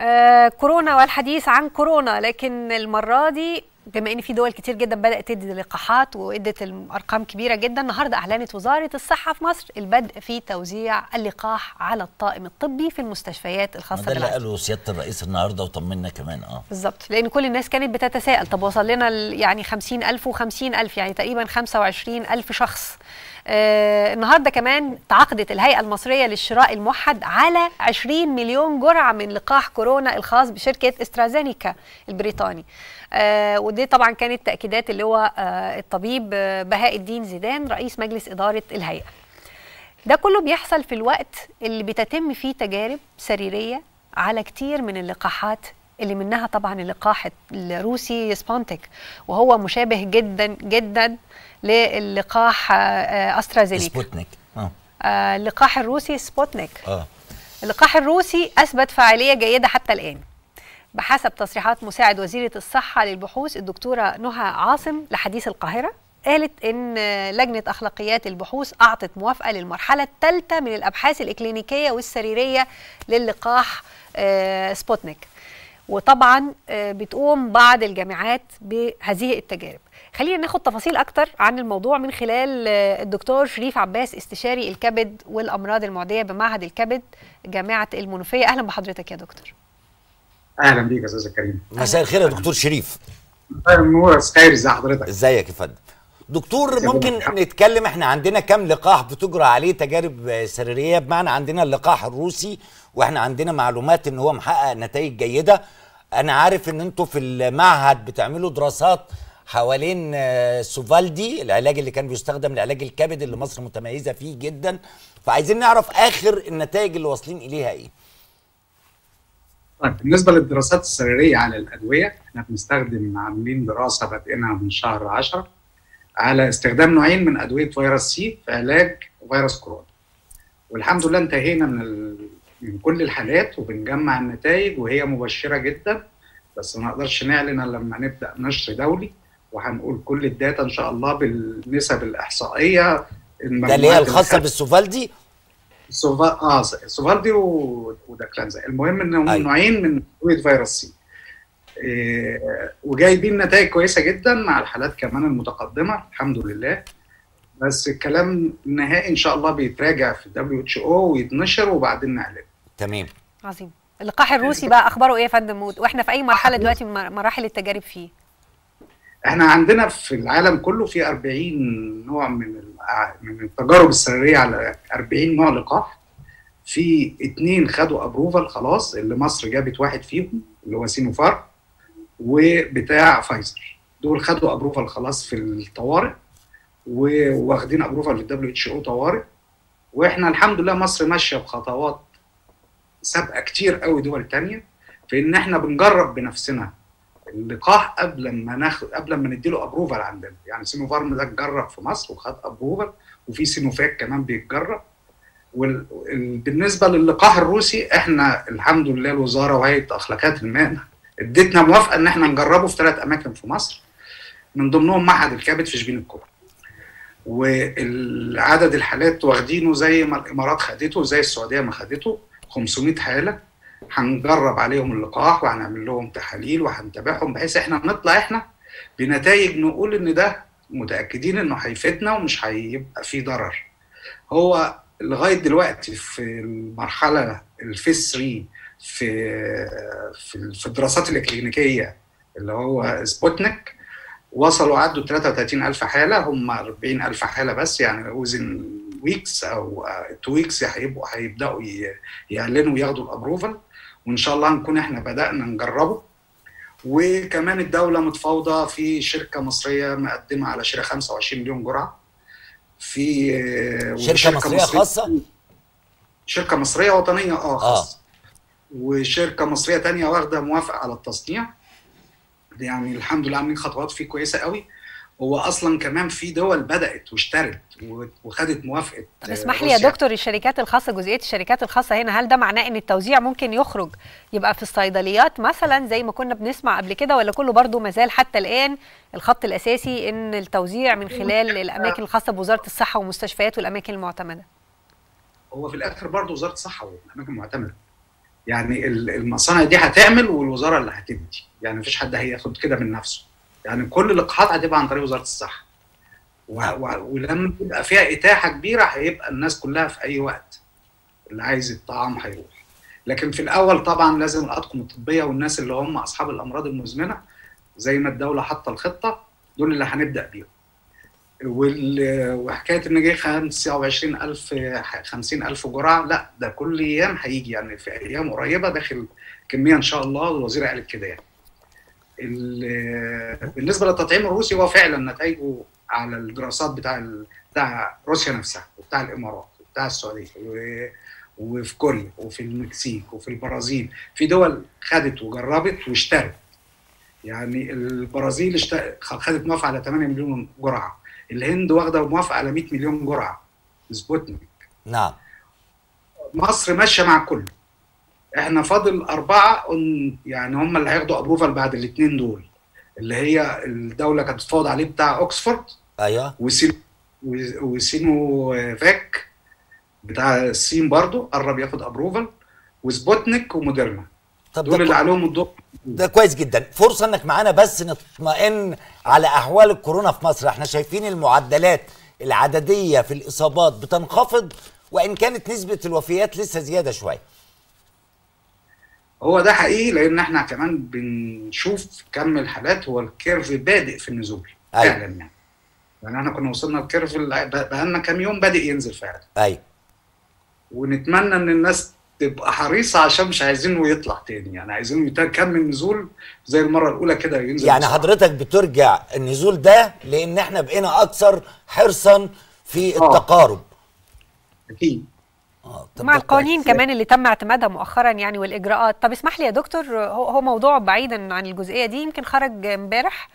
آه كورونا والحديث عن كورونا لكن المرة دي بما إن في دول كتير جدا بدأت تدي لقاحات وإدت ارقام كبيرة جدا النهارده أعلنت وزارة الصحة في مصر البدء في توزيع اللقاح على الطاقم الطبي في المستشفيات الخاصة ده اللي قاله سيادة الرئيس النهارده وطمنا كمان آه. بالظبط لأن كل الناس كانت بتتساءل طب وصل لنا يعني 50000 و50000 يعني تقريبا 25000 شخص. آه النهارده كمان تعاقدت الهيئة المصرية للشراء الموحد على 20 مليون جرعة من لقاح كورونا الخاص بشركة استرازينيكا البريطاني. آه ودي طبعا كانت تأكيدات اللي هو آه الطبيب آه بهاء الدين زيدان رئيس مجلس إدارة الهيئة. ده كله بيحصل في الوقت اللي بتتم فيه تجارب سريرية على كتير من اللقاحات اللي منها طبعا اللقاح الروسي سبوتنيك وهو مشابه جدا جدا للقاح استرازينيكا سبوتنيك. آه. اللقاح الروسي سبوتنيك. آه. اللقاح الروسي أثبت فعالية جيدة حتى الآن بحسب تصريحات مساعد وزيرة الصحة للبحوث الدكتورة نهى عاصم لحديث القاهرة. قالت إن لجنة أخلاقيات البحوث أعطت موافقة للمرحلة الثالثة من الأبحاث الإكلينيكية والسريرية للقاح سبوتنيك. وطبعا بتقوم بعض الجامعات بهذه التجارب. خلينا ناخد تفاصيل أكتر عن الموضوع من خلال الدكتور شريف عباس استشاري الكبد والأمراض المعدية بمعهد الكبد جامعة المنوفية. أهلا بحضرتك يا دكتور. أهلا بيك يا أستاذ كريم. مساء الخير يا دكتور شريف. نور خير ازي حضرتك. إزيك يا فندم؟ دكتور ممكن نتكلم؟ إحنا عندنا كام لقاح بتجرى عليه تجارب سريرية؟ بمعنى عندنا اللقاح الروسي وإحنا عندنا معلومات إن هو محقق نتائج جيدة. أنا عارف ان أنتوا في المعهد بتعملوا دراسات حوالين سوفالدي العلاج اللي كان بيستخدم لعلاج الكبد اللي مصر متميزة فيه جدا فعايزين نعرف آخر النتائج اللي واصلين إليها إيه طيب بالنسبة للدراسات السريرية على الأدوية إحنا بنستخدم عاملين دراسة بادئينها من شهر 10 على استخدام نوعين من أدوية فيروس سي في علاج فيروس كورونا والحمد لله انتهينا من. من كل الحالات وبنجمع النتائج وهي مبشرة جدا بس ما نقدرش نعلن لما نبدأ نشر دولي وهنقول كل ال data إن شاء الله بالنسب الإحصائية ده اللي هي الخاصة بالسوفالدي؟ سوفا آه سوفالدي و... وداكلينزا المهم إن هم أيوة. نوعين من ادويه فيروس سي. إيه وجايبين نتائج كويسة جدا مع الحالات كمان المتقدمة الحمد لله. بس الكلام النهائي إن شاء الله بيتراجع في ال WHO ويتنشر وبعدين نعلن. تمام. عظيم. اللقاح الروسي بقى أخباره إيه يا فندم؟ وإحنا في أي مرحلة دلوقتي من مراحل التجارب فيه؟ إحنا عندنا في العالم كله في 40 نوع من من التجارب السريريه على 40 نوع لقاح. في اثنين خدوا approval خلاص اللي مصر جابت واحد فيهم اللي هو سينوفارم وبتاع فايزر دول خدوا approval خلاص في الطوارئ وواخدين approval في ال WHO طوارئ. وإحنا الحمد لله مصر ماشية بخطوات سابقة كتير قوي دول تانية في إن إحنا بنجرب بنفسنا اللقاح قبل ما ناخد قبل ما نديله approval عندنا. يعني سينوفارم ده اتجرب في مصر وخد approval وفي سينوفاك كمان بيتجرب. وبالنسبه للقاح الروسي إحنا الحمد لله الوزارة وهيئة أخلاقيات المهنة ادتنا موافقة إن إحنا نجربه في ثلاث أماكن في مصر. من ضمنهم معهد الكبد في شبين الكوم والعدد الحالات واخدينه زي ما الإمارات خدته زي السعودية ما خدته. 500 حالة هنجرب عليهم اللقاح وهنعمل لهم تحاليل وهنتابعهم بحيث إحنا نطلع إحنا بنتائج نقول إن ده متأكدين إنه هيفيدنا ومش هيبقى فيه ضرر. هو لغاية دلوقتي في المرحلة ال phase 3 في في الدراسات الكلينيكيه اللي هو سبوتنيك وصلوا عدوا 33000 حالة هم 40000 حالة بس يعني within weeks أو two weeks هيبقوا هيبدأوا يعلنوا وياخدوا ال approval وإن شاء الله نكون إحنا بدأنا نجربه. وكمان الدولة متفاوضة في شركة مصرية مقدمة على شراء 25 مليون جرعة. في شركة, شركة مصرية خاصة؟ شركة مصرية وطنية آه خاصة. آه. وشركة مصرية تانية واخدة موافقة على التصنيع. يعني الحمد لله عاملين خطوات فيه كويسة قوي. هو أصلا كمان في دول بدأت واشترت وخدت موافقة طب اسمح لي يا دكتور الشركات الخاصة جزئية الشركات الخاصة هنا هل ده معناه إن التوزيع ممكن يخرج يبقى في الصيدليات مثلا زي ما كنا بنسمع قبل كده ولا كله برضو مازال حتى الآن الخط الأساسي إن التوزيع من خلال الأماكن الخاصة بوزارة الصحة والمستشفيات والأماكن المعتمدة؟ هو في الآخر برضو وزارة الصحة والأماكن المعتمدة. يعني ال- المصانع دي هتعمل والوزارة اللي هتدي. يعني مفيش حد هياخد كده من نفسه. يعني كل اللقاحات هتبقى عن طريق وزارة الصحة. ولما يبقى فيها إتاحة كبيرة هيبقى الناس كلها في أي وقت اللي عايز الطعام هيروح. لكن في الأول طبعا لازم الأطقم الطبية والناس اللي هم أصحاب الأمراض المزمنة زي ما الدولة حاطة الخطة دول اللي هنبدأ بيهم. وال- وحكاية إن جه 25000 50000 جرعة لا ده كل أيام هيجي يعني في أيام قريبة داخل كمية إن شاء الله والوزيره قالت كده يعني. ال- بالنسبة للتطعيم الروسي هو فعلا نتائجه على الدراسات بتاع ال- بتاع روسيا نفسها وبتاع الإمارات وبتاع السعودية و- وفي كوريا وفي المكسيك وفي البرازيل. في دول خدت وجربت واشترت. يعني البرازيل اشت- خدت موافقة على 8 مليون جرعة. الهند واخدة موافقة على 100 مليون جرعة. سبوتنيك. نعم. مصر ماشية مع كله. إحنا فاضل أربعة يعني هم اللي هياخدوا approval بعد الاثنين دول. اللي هي الدولة كانت بتفاوض عليه بتاع اوكسفورد أيوه. وسينو وسينوفاك بتاع الصين برضو قرب ياخد approval وسبوتنيك وموديرنا. طب دول اللي عليهم الضوء. ده كويس جدا. فرصة إنك معانا بس نطمئن على أحوال الكورونا في مصر. إحنا شايفين المعدلات العددية في الإصابات بتنخفض وإن كانت نسبة الوفيات لسه زيادة شوية. هو ده حقيقي لأن إحنا كمان بنشوف كم الحالات هو ال curve بادئ في النزول أيوة. فعلا يعني. يعني إحنا كنا وصلنا ال curve بقى لنا كام يوم بادئ ينزل فعلا. أيوه. ونتمنى إن الناس تبقى حريصة عشان مش عايزينه يطلع تاني. يعني عايزينه يكمل نزول زي المرة الأولى كده ينزل يعني بسرعة. حضرتك بترجع النزول ده لأن إحنا بقينا أكثر حرصا في آه. التقارب. أكيد. طب مع القوانين. كمان اللي تم اعتمادها مؤخرا يعني والإجراءات. طب اسمح لي يا دكتور هو هو موضوع بعيدا عن الجزئية دي يمكن خرج امبارح. آه،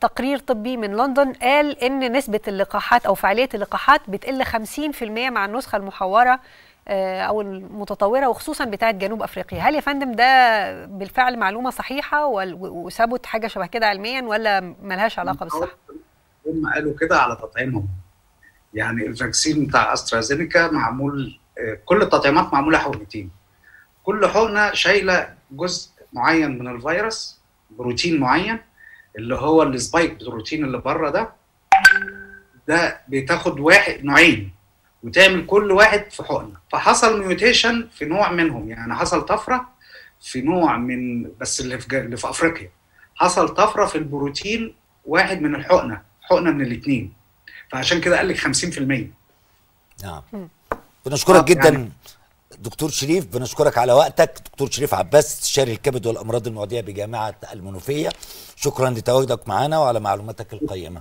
تقرير طبي من لندن قال إن نسبة اللقاحات أو فعالية اللقاحات بتقل 50% مع النسخة المحورة آه، أو المتطورة وخصوصا بتاعة جنوب أفريقيا. هل يا فندم ده بالفعل معلومة صحيحة وثبت حاجة شبه كده علميا ولا ملهاش علاقة بالصحة؟ هم قالوا كده على تطعيمهم. يعني ال vaccine بتاع أسترازينيكا معمول آه، كل التطعيمات معمولة حقنتين. كل حقنة شايلة جزء معين من الفيروس بروتين معين اللي هو ال spike protein اللي بره ده ده بتاخد واحد نوعين وتعمل كل واحد في حقنة. فحصل mutation في نوع منهم يعني حصل طفرة في نوع من بس اللي في, اللي في أفريقيا. حصل طفرة في البروتين واحد من الحقنة حقنة من الاثنين فعشان كده قال لك 50% نعم. بنشكرك آه، جدا. يعني- دكتور شريف بنشكرك على وقتك. دكتور شريف عباس استشاري الكبد والأمراض المعدية بجامعة المنوفية. شكرا لتواجدك معنا وعلى معلوماتك القيمة.